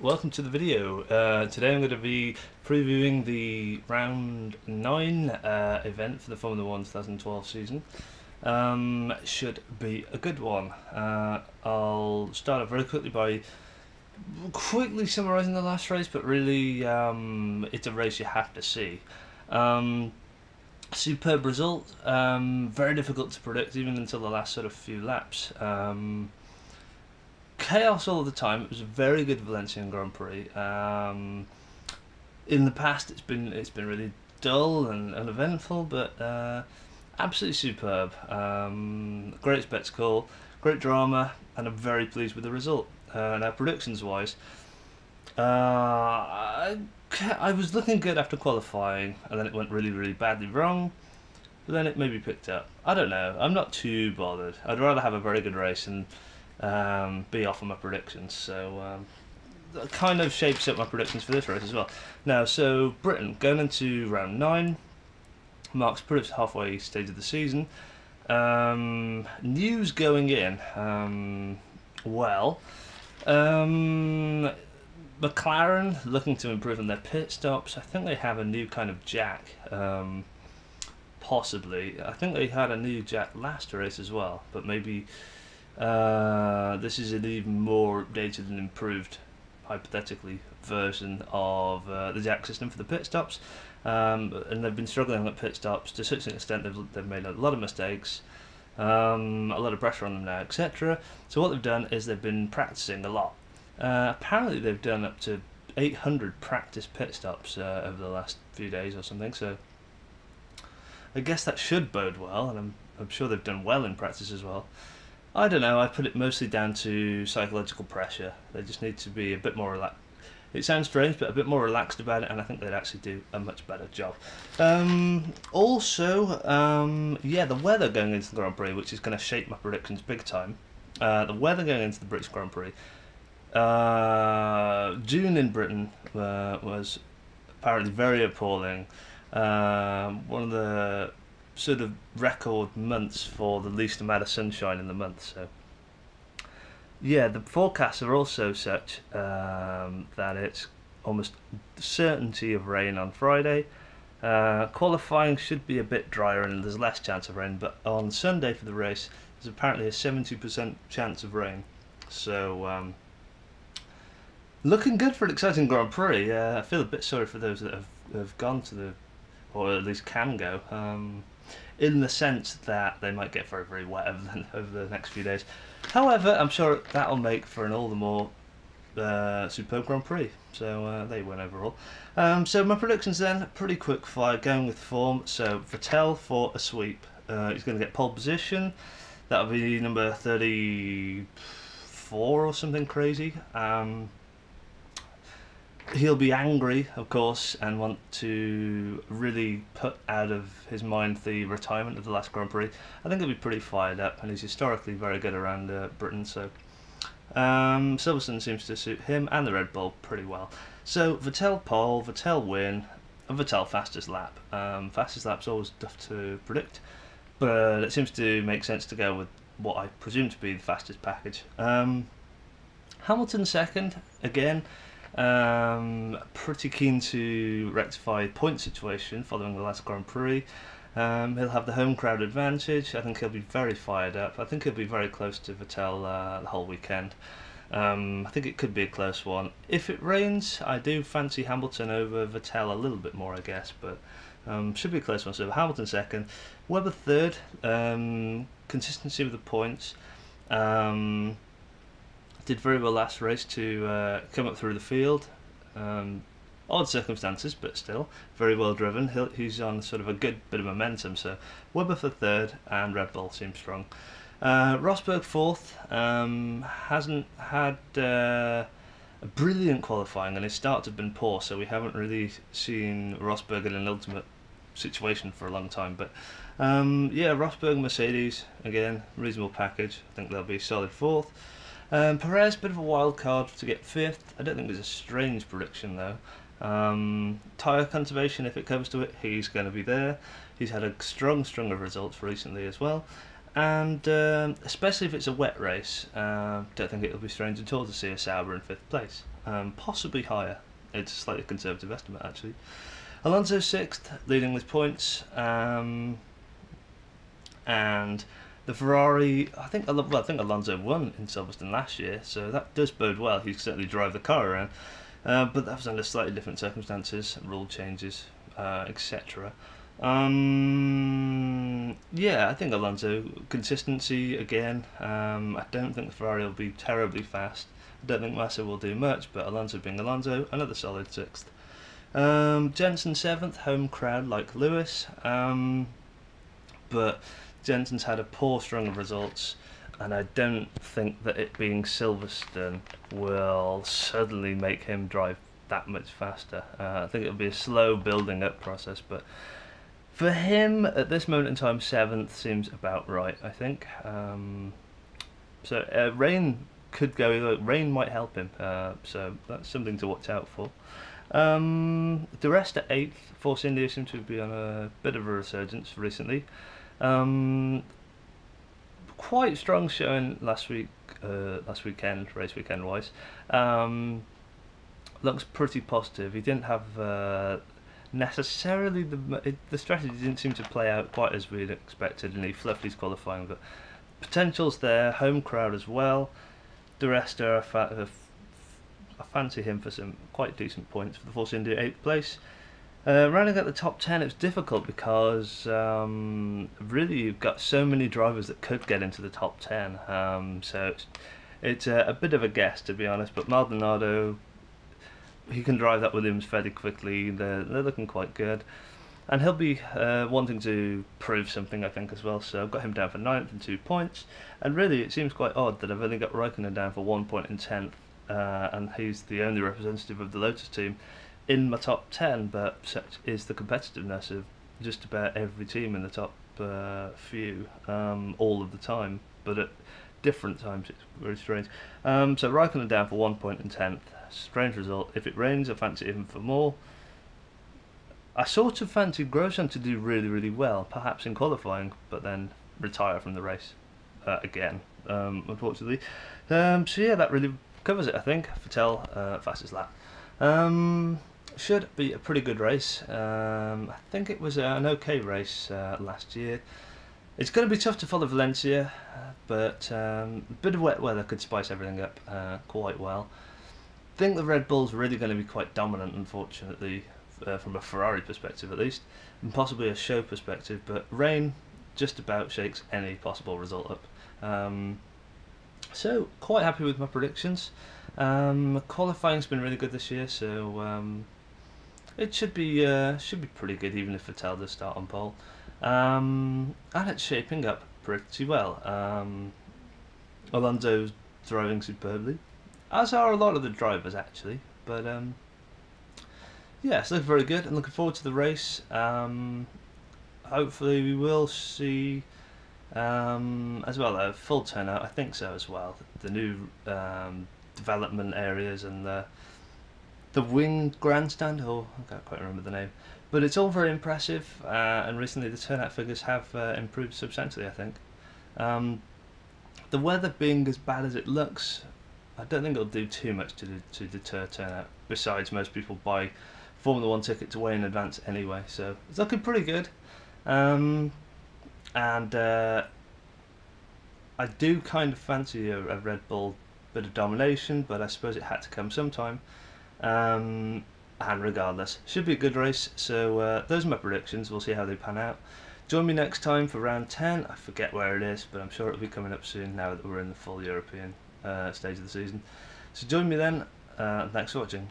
welcome to the video. Uh, today I'm going to be previewing the round 9 uh, event for the Formula 1 2012 season. Um, should be a good one. Uh, I'll start off very quickly by quickly summarising the last race, but really um, it's a race you have to see. Um, superb result, um, very difficult to predict even until the last sort of few laps. Um, chaos all the time. It was a very good Valencian Grand Prix. Um, in the past, it's been it's been really dull and uneventful, but uh, absolutely superb. Um, great spectacle, great drama, and I'm very pleased with the result. Uh, now, predictions wise, uh, I, I was looking good after qualifying, and then it went really, really badly wrong. But then it maybe picked up. I don't know. I'm not too bothered. I'd rather have a very good race and um, be off on my predictions. So um, that kind of shapes up my predictions for this race as well. Now, so Britain going into round nine marks pretty much halfway stage of the season. Um, news going in. Um, well, um, McLaren looking to improve on their pit stops. I think they have a new kind of jack. Um, possibly. I think they had a new jack last race as well, but maybe uh, this is an even more updated and improved, hypothetically, version of uh, the jack system for the pit stops. Um, and they've been struggling at pit stops to such an extent they've, they've made a lot of mistakes, um, a lot of pressure on them now, etc. So what they've done is they've been practicing a lot. Uh, apparently they've done up to 800 practice pit stops uh, over the last few days or something. So I guess that should bode well, and I'm, I'm sure they've done well in practice as well. I don't know. I put it mostly down to psychological pressure. They just need to be a bit more relaxed. It sounds strange, but a bit more relaxed about it, and I think they'd actually do a much better job. Um, also, um, yeah, the weather going into the Grand Prix, which is going to shape my predictions big time. Uh, the weather going into the British Grand Prix. Uh, June in Britain uh, was apparently very appalling. Um, one of the sort of record months for the least amount of sunshine in the month. So, yeah, the forecasts are also such um, that it's almost certainty of rain on Friday. Uh, qualifying should be a bit drier and there's less chance of rain, but on Sunday for the race, there's apparently a 70% chance of rain. So, um, looking good for an exciting Grand Prix. Uh, I feel a bit sorry for those that have, have gone to the, or at least can go. Um, in the sense that they might get very, very wet over the, over the next few days. However, I'm sure that'll make for an all the more uh, superb Grand Prix. So uh, they win overall. Um, so my predictions then, pretty quick fire, going with form. So Vettel for a sweep. Uh, he's going to get pole position. That'll be number 34 or something crazy. Um, he'll be angry, of course, and want to really put out of his mind the retirement of the last Grand Prix. I think he'll be pretty fired up, and he's historically very good around uh, Britain, so um, Silverstone seems to suit him and the Red Bull pretty well. So Vettel pole, Vettel win, and Vettel fastest lap. Um, fastest lap's always tough to predict, but it seems to make sense to go with what I presume to be the fastest package. Um, Hamilton second, again. Um, pretty keen to rectify point situation following the last Grand Prix. Um, he'll have the home crowd advantage. I think he'll be very fired up. I think he'll be very close to Vettel uh, the whole weekend. Um, I think it could be a close one. If it rains, I do fancy Hamilton over Vettel a little bit more, I guess, but um, should be a close one. So Hamilton second, Webber third. Um, consistency with the points. Um, did very well last race to uh, come up through the field. Um, odd circumstances, but still very well driven. He's on sort of a good bit of momentum. So Webber for third, and Red Bull seems strong. Uh, Rosberg fourth um, hasn't had uh, a brilliant qualifying, and his starts have been poor. So we haven't really seen Rosberg in an ultimate situation for a long time. But um, yeah, Rosberg Mercedes again, reasonable package. I think they'll be solid fourth. Um, Perez, bit of a wild card to get fifth. I don't think it's a strange prediction though. Um, tyre conservation, if it comes to it, he's going to be there. He's had a strong string of results recently as well. And um, especially if it's a wet race, uh, don't think it'll be strange at all to see a Sauber in fifth place. um, possibly higher. It's a slightly conservative estimate, actually. Alonso sixth, leading with points, um, and the Ferrari. I think well, I think Alonso won in Silverstone last year, so that does bode well. He certainly drive the car around, uh, but that was under slightly different circumstances, rule changes, uh, etc. Um, yeah, I think Alonso consistency again. Um, I don't think the Ferrari will be terribly fast. I don't think Massa will do much, but Alonso being Alonso, another solid sixth. Um, Jenson seventh, home crowd like Lewis, um, but Jenson's had a poor string of results, and I don't think that it being Silverstone will suddenly make him drive that much faster. Uh, I think it'll be a slow building up process, but for him at this moment in time, seventh seems about right. I think. Um, so uh, rain could go. Rain might help him. Uh, so that's something to watch out for. Um, the rest at eighth. Force India seem to be on a bit of a resurgence recently. Um, quite strong showing last week. Uh, last weekend, race weekend wise. Um, looks pretty positive. He didn't have uh, necessarily the it, the strategy didn't seem to play out quite as we'd expected, and he fluffed his qualifying. But potential's there, home crowd as well. Di Resta I fancy him for some quite decent points for the Force India eighth place. Uh, rounding out the top 10, it's difficult because um, really you've got so many drivers that could get into the top 10. Um, so it's, it's a, a, bit of a guess, to be honest. But Maldonado, he can drive that Williams fairly quickly. They're, they're looking quite good. And he'll be uh, wanting to prove something, I think, as well. So I've got him down for ninth and two points. And really, it seems quite odd that I've only got Raikkonen down for one point in tenth, uh, and he's the only representative of the Lotus team in my top 10, but such is the competitiveness of just about every team in the top uh, few um, all of the time, but at different times it's very strange. Um, so Raikkonen down for one point in 10th, strange result. If it rains, I fancy him for more. I sort of fancy Grosjean to do really, really well, perhaps in qualifying, but then retire from the race uh, again, um, unfortunately. Um, so yeah, that really covers it, I think. Vettel, uh, fastest lap. Um, should be a pretty good race. Um, I think it was an okay race uh, last year. It's going to be tough to follow Valencia, but um, a bit of wet weather could spice everything up uh, quite well. I think the Red Bull's really going to be quite dominant, unfortunately, uh, from a Ferrari perspective at least, and possibly a show perspective. But rain just about shakes any possible result up. Um, so quite happy with my predictions. Um, qualifying's been really good this year, so um, it should be uh, should be pretty good, even if Vettel does start on pole. Um, and it's shaping up pretty well. Um, Alonso's driving superbly, as are a lot of the drivers actually. But um, yeah, it's looking very good. I'm looking forward to the race. Um, hopefully, we will see um, as well a full turnout. I think so as well. The new um, development areas and the the wing grandstand, Oh, I can't quite remember the name, but it's all very impressive. Uh, and recently, the turnout figures have uh, improved substantially. I think. Um, the weather being as bad as it looks, I don't think it'll do too much to to deter turnout. Besides, most people buy Formula One tickets way in advance anyway, so it's looking pretty good. Um, and uh, I do kind of fancy a, a Red Bull bit of domination, but I suppose it had to come sometime. Um, and regardless, should be a good race. So uh, those are my predictions. We'll see how they pan out. Join me next time for round 10. I forget where it is, but I'm sure it'll be coming up soon now that we're in the full European uh, stage of the season. So join me then. Uh, thanks for watching.